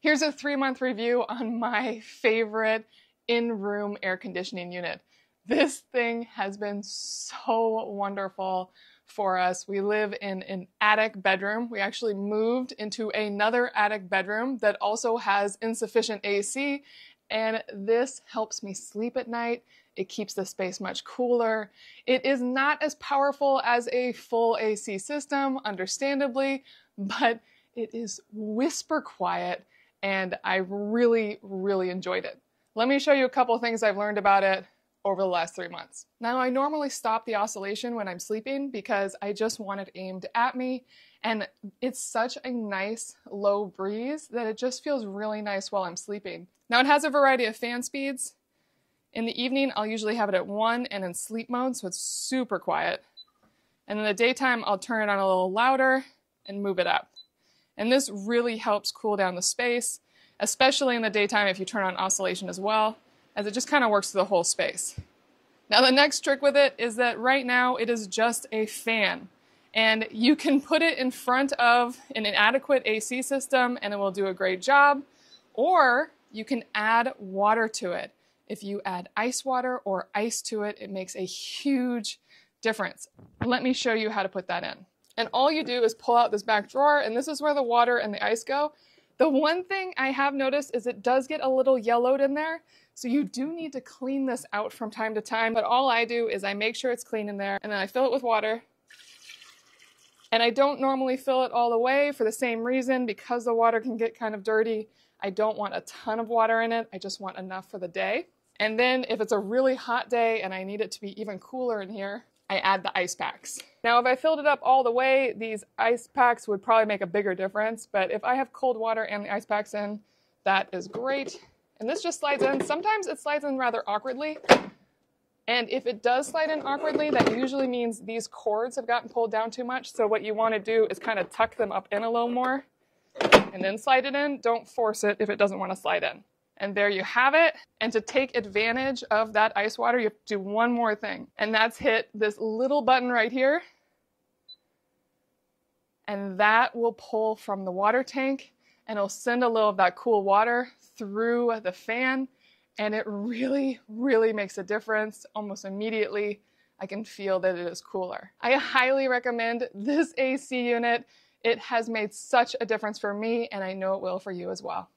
Here's a three month review on my favorite in room air conditioning unit. This thing has been so wonderful for us. We live in an attic bedroom. We actually moved into another attic bedroom that also has insufficient AC, and this helps me sleep at night. It keeps the space much cooler. It is not as powerful as a full AC system, understandably, but it is whisper quiet and I really, really enjoyed it. Let me show you a couple things I've learned about it over the last three months. Now, I normally stop the oscillation when I'm sleeping because I just want it aimed at me, and it's such a nice low breeze that it just feels really nice while I'm sleeping. Now, it has a variety of fan speeds. In the evening, I'll usually have it at one and in sleep mode, so it's super quiet. And in the daytime, I'll turn it on a little louder and move it up. And this really helps cool down the space, especially in the daytime if you turn on oscillation as well, as it just kind of works through the whole space. Now the next trick with it is that right now it is just a fan. And you can put it in front of an inadequate AC system and it will do a great job. Or you can add water to it. If you add ice water or ice to it, it makes a huge difference. Let me show you how to put that in. And all you do is pull out this back drawer, and this is where the water and the ice go. The one thing I have noticed is it does get a little yellowed in there, so you do need to clean this out from time to time. But all I do is I make sure it's clean in there, and then I fill it with water. And I don't normally fill it all the way for the same reason, because the water can get kind of dirty. I don't want a ton of water in it, I just want enough for the day. And then if it's a really hot day and I need it to be even cooler in here, I add the ice packs. Now, if I filled it up all the way, these ice packs would probably make a bigger difference, but if I have cold water and the ice packs in, that is great. And this just slides in. Sometimes it slides in rather awkwardly. And if it does slide in awkwardly, that usually means these cords have gotten pulled down too much. So what you want to do is kind of tuck them up in a little more and then slide it in. Don't force it if it doesn't want to slide in. And there you have it. And to take advantage of that ice water, you have to do one more thing. And that's hit this little button right here. And that will pull from the water tank and it'll send a little of that cool water through the fan. And it really, really makes a difference almost immediately. I can feel that it is cooler. I highly recommend this AC unit. It has made such a difference for me, and I know it will for you as well.